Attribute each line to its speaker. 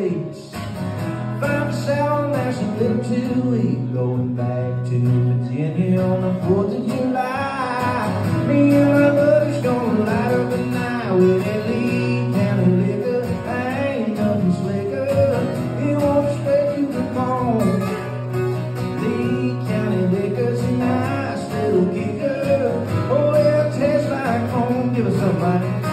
Speaker 1: days. Found myself nationality week, going back to Virginia on the 4th of July. Me and my buddies gonna light up the night with a lead and a liquor. I ain't nothing slicker. It won't straight to the. Lee County liquor's a nice little kicker. Oh, it tastes like home. Give us some money.